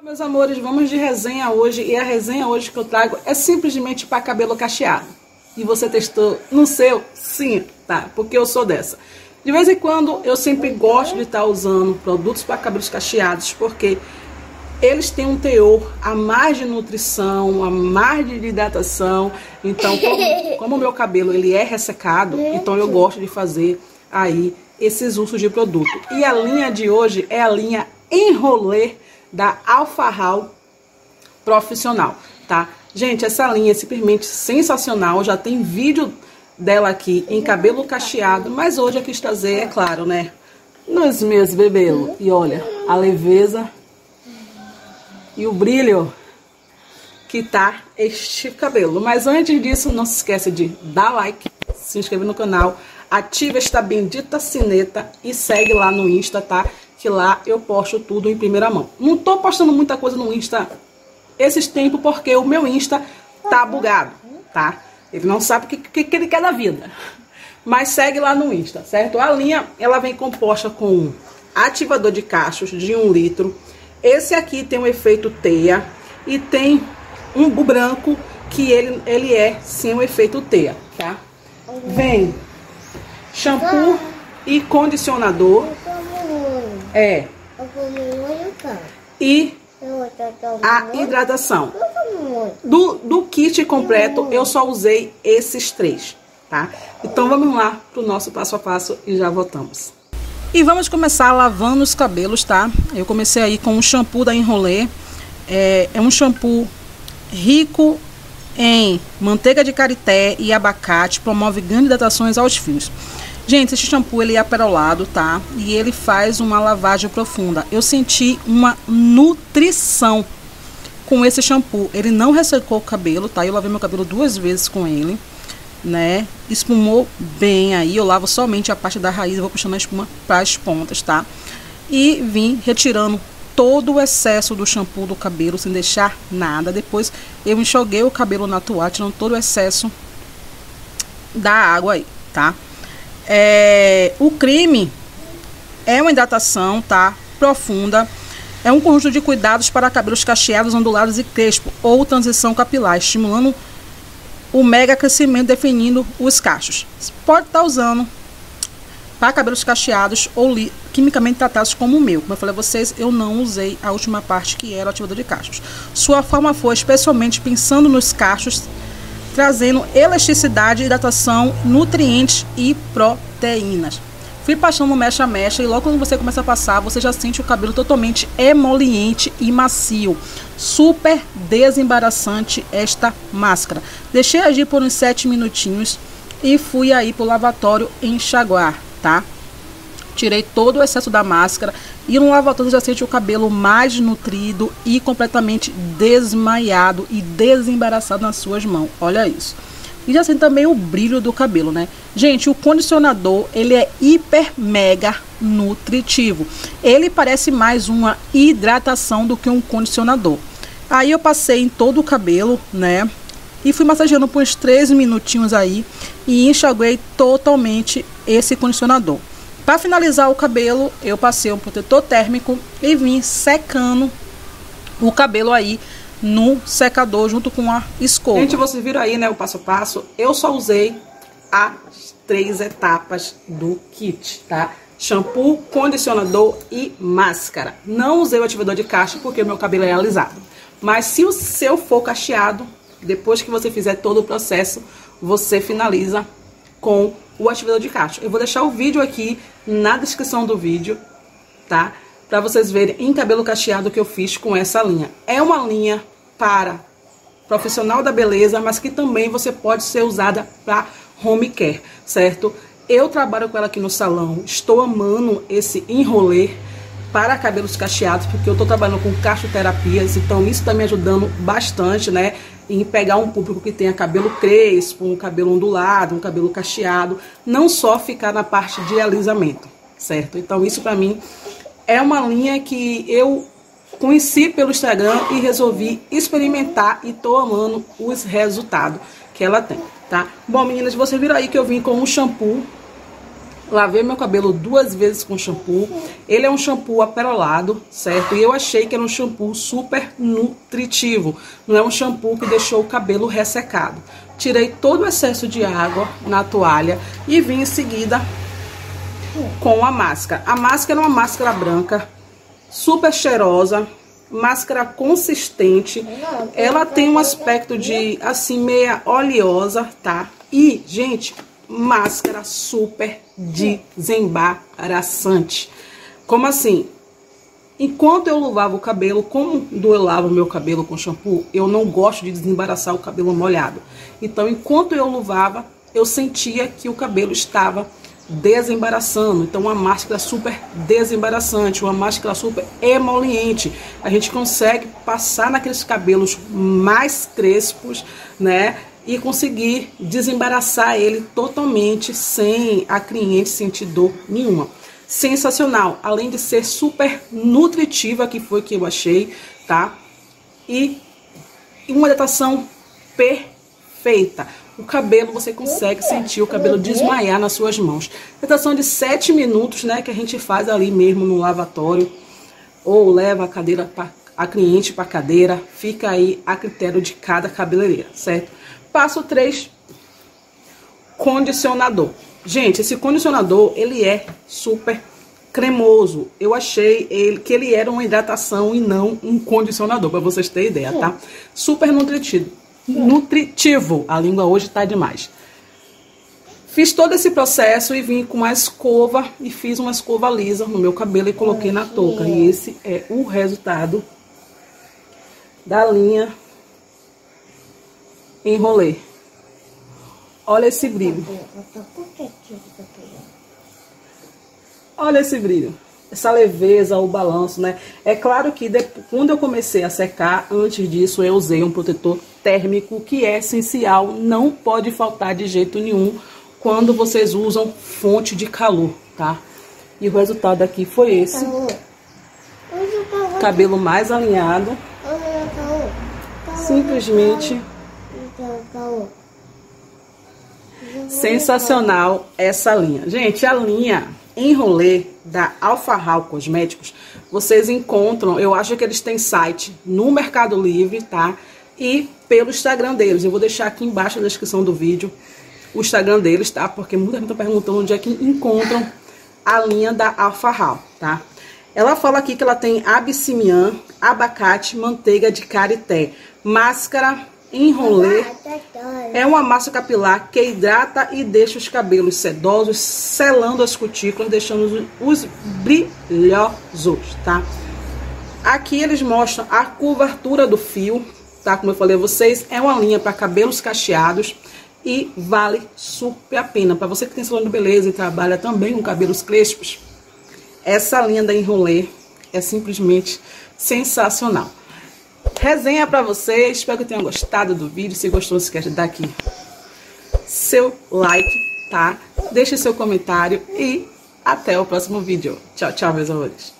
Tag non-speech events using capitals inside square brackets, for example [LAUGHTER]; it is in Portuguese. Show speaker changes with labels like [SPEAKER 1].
[SPEAKER 1] Meus amores, vamos de resenha hoje e a resenha hoje que eu trago é simplesmente para cabelo cacheado. E você testou no seu? Sim, tá, porque eu sou dessa. De vez em quando eu sempre gosto de estar usando produtos para cabelos cacheados, porque eles têm um teor a mais de nutrição, a mais de hidratação. Então, como [LAUGHS] o meu cabelo ele é ressecado, então eu gosto de fazer aí esses usos de produto. E a linha de hoje é a linha Enroler da Alfarral Profissional, tá? Gente, essa linha é simplesmente sensacional, já tem vídeo dela aqui em cabelo cacheado, mas hoje eu quis trazer, é claro, né, nos meus bebelos. E olha, a leveza e o brilho que tá este cabelo. Mas antes disso, não se esqueça de dar like, se inscrever no canal, ativa esta bendita sineta e segue lá no Insta, tá? Que lá eu posto tudo em primeira mão. Não tô postando muita coisa no Insta esses tempos porque o meu Insta tá bugado, tá? Ele não sabe o que, que, que ele quer da vida. Mas segue lá no Insta, certo? A linha, ela vem composta com ativador de cachos de um litro. Esse aqui tem um efeito teia e tem um branco que ele, ele é sem o efeito teia, tá? Vem shampoo e condicionador é. E a hidratação. Do, do kit completo, eu só usei esses três, tá? Então vamos lá pro nosso passo a passo e já voltamos. E vamos começar lavando os cabelos, tá? Eu comecei aí com o shampoo da Enrolê. É, é um shampoo rico em manteiga de carité e abacate, promove grandes hidratações aos fios. Gente, esse shampoo ele é aperolado, tá? E ele faz uma lavagem profunda. Eu senti uma nutrição com esse shampoo. Ele não ressecou o cabelo, tá? Eu lavei meu cabelo duas vezes com ele, né? Espumou bem aí. Eu lavo somente a parte da raiz, vou puxando a espuma para as pontas, tá? E vim retirando todo o excesso do shampoo do cabelo sem deixar nada. Depois eu enxoguei o cabelo na toalha, tirando todo o excesso da água aí, tá? É, o crime é uma hidratação, tá? Profunda. É um conjunto de cuidados para cabelos cacheados, ondulados e crespo, ou transição capilar, estimulando o mega crescimento, definindo os cachos. Você pode estar tá usando para cabelos cacheados ou quimicamente tratados como o meu. Como eu falei a vocês, eu não usei a última parte que era o ativador de cachos. Sua forma foi especialmente pensando nos cachos trazendo elasticidade, hidratação, nutrientes e proteínas. Fui passando mecha a mecha e logo quando você começa a passar, você já sente o cabelo totalmente emoliente e macio. Super desembaraçante esta máscara. Deixei agir por uns 7 minutinhos e fui aí pro lavatório enxaguar, tá? Tirei todo o excesso da máscara e no lavatório já sente o cabelo mais nutrido e completamente desmaiado e desembaraçado nas suas mãos. Olha isso. E já sente também o brilho do cabelo, né? Gente, o condicionador, ele é hiper mega nutritivo. Ele parece mais uma hidratação do que um condicionador. Aí eu passei em todo o cabelo, né? E fui massageando por uns 13 minutinhos aí e enxaguei totalmente esse condicionador. Para finalizar o cabelo, eu passei um protetor térmico e vim secando o cabelo aí no secador junto com a escova. Gente, vocês viram aí, né, o passo a passo. Eu só usei as três etapas do kit, tá? Shampoo, condicionador e máscara. Não usei o ativador de caixa porque o meu cabelo é alisado. Mas se o seu for cacheado, depois que você fizer todo o processo, você finaliza com o ativador de caixa. Eu vou deixar o vídeo aqui na descrição do vídeo, tá? Para vocês verem em cabelo cacheado que eu fiz com essa linha. É uma linha para profissional da beleza, mas que também você pode ser usada para home care, certo? Eu trabalho com ela aqui no salão, estou amando esse enroler para cabelos cacheados, porque eu estou trabalhando com cachoterapias, então isso está me ajudando bastante, né? Em pegar um público que tenha cabelo crespo, um cabelo ondulado, um cabelo cacheado, não só ficar na parte de alisamento, certo? Então isso para mim é uma linha que eu conheci pelo Instagram e resolvi experimentar e tô amando os resultados que ela tem, tá? Bom, meninas, vocês viram aí que eu vim com um shampoo Lavei meu cabelo duas vezes com shampoo. Ele é um shampoo aperolado, certo? E eu achei que era um shampoo super nutritivo. Não é um shampoo que deixou o cabelo ressecado. Tirei todo o excesso de água na toalha e vim em seguida com a máscara. A máscara é uma máscara branca, super cheirosa, máscara consistente. Ela tem um aspecto de assim meia oleosa, tá? E, gente, máscara super desembaraçante. Como assim? Enquanto eu lavava o cabelo, como eu lavo meu cabelo com shampoo, eu não gosto de desembaraçar o cabelo molhado. Então, enquanto eu lavava, eu sentia que o cabelo estava desembaraçando. Então, uma máscara super desembaraçante, uma máscara super emoliente. A gente consegue passar naqueles cabelos mais crespos, né? E conseguir desembaraçar ele totalmente sem a cliente sentir dor nenhuma. Sensacional, além de ser super nutritiva, que foi que eu achei, tá? E uma hidratação perfeita. O cabelo, você consegue sentir o cabelo desmaiar nas suas mãos. Hidratação de 7 minutos, né, que a gente faz ali mesmo no lavatório ou leva a cadeira pra, a cliente para cadeira, fica aí a critério de cada cabeleireira, certo? Passo 3, condicionador. Gente, esse condicionador, ele é super cremoso. Eu achei ele, que ele era uma hidratação e não um condicionador, para vocês terem ideia, tá? Super nutritivo. Nutritivo. A língua hoje tá demais. Fiz todo esse processo e vim com uma escova e fiz uma escova lisa no meu cabelo e coloquei na touca. E esse é o resultado da linha enrolê. Olha esse brilho. Olha esse brilho. Essa leveza, o balanço, né? É claro que depois, quando eu comecei a secar, antes disso eu usei um protetor térmico que é essencial, não pode faltar de jeito nenhum quando vocês usam fonte de calor, tá? E o resultado aqui foi esse. Cabelo mais alinhado. Simplesmente Sensacional essa linha. Gente, a linha enrolê da Alfarral Cosméticos, vocês encontram, eu acho que eles têm site no Mercado Livre, tá? E pelo Instagram deles. Eu vou deixar aqui embaixo na descrição do vídeo o Instagram deles, tá? Porque muita gente tá perguntando onde é que encontram a linha da Alfarral, tá? Ela fala aqui que ela tem abissimian, abacate, manteiga de carité, máscara Enrolê é uma massa capilar que hidrata e deixa os cabelos sedosos, selando as cutículas, deixando os brilhosos, tá? Aqui eles mostram a curvatura do fio, tá? Como eu falei a vocês, é uma linha para cabelos cacheados e vale super a pena. Para você que tem salão de beleza e trabalha também com cabelos crespos, essa linha da Enrolê é simplesmente sensacional. Resenha pra vocês, espero que tenham gostado do vídeo. Se gostou, se quer dar aqui seu like, tá? Deixe seu comentário e até o próximo vídeo. Tchau, tchau, meus amores.